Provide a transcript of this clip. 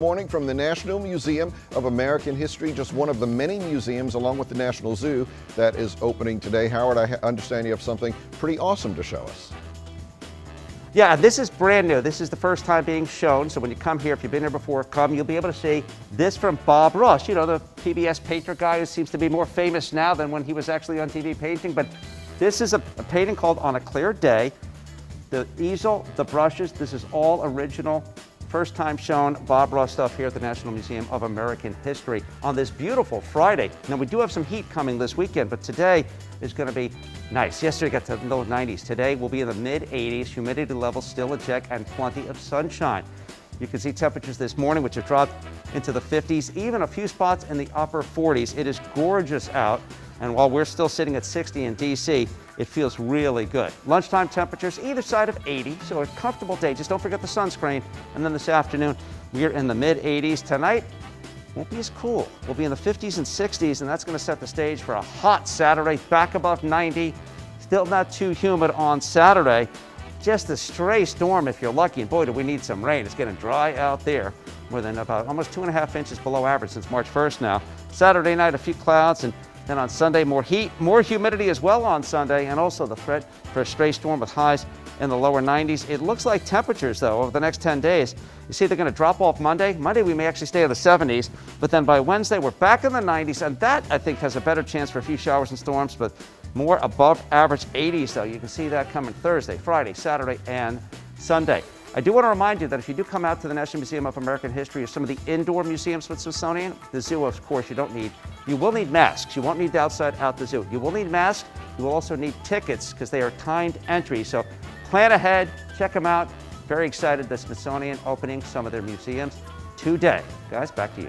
Morning from the National Museum of American History, just one of the many museums, along with the National Zoo, that is opening today. Howard, I understand you have something pretty awesome to show us. Yeah, this is brand new. This is the first time being shown. So when you come here, if you've been here before, come, you'll be able to see this from Bob Ross. You know, the PBS painter guy who seems to be more famous now than when he was actually on TV painting. But this is a, a painting called On a Clear Day. The easel, the brushes, this is all original First time shown Bob Ross stuff here at the National Museum of American History on this beautiful Friday. Now we do have some heat coming this weekend, but today is going to be nice. Yesterday got to the low 90s. Today we'll be in the mid 80s, humidity levels still in check, and plenty of sunshine. You can see temperatures this morning, which have dropped into the 50s, even a few spots in the upper 40s. It is gorgeous out. And while we're still sitting at 60 in DC, it feels really good. Lunchtime temperatures either side of 80, so a comfortable day. Just don't forget the sunscreen. And then this afternoon, we're in the mid 80s. Tonight, won't be as cool. We'll be in the 50s and 60s, and that's going to set the stage for a hot Saturday, back above 90. Still not too humid on Saturday. Just a stray storm if you're lucky, and boy, do we need some rain. It's getting dry out there, more than about almost two and a half inches below average since March 1st now. Saturday night, a few clouds, and then on Sunday, more heat, more humidity as well on Sunday, and also the threat for a stray storm with highs in the lower 90s. It looks like temperatures, though, over the next 10 days, you see they're going to drop off Monday. Monday, we may actually stay in the 70s, but then by Wednesday, we're back in the 90s, and that, I think, has a better chance for a few showers and storms, but more above average 80s, though. You can see that coming Thursday, Friday, Saturday, and Sunday. I do want to remind you that if you do come out to the National Museum of American History or some of the indoor museums with Smithsonian, the zoo, of course, you don't need. You will need masks. You won't need the outside out the zoo. You will need masks. You will also need tickets because they are timed entry. So plan ahead, check them out. Very excited the Smithsonian opening some of their museums today. Guys, back to you.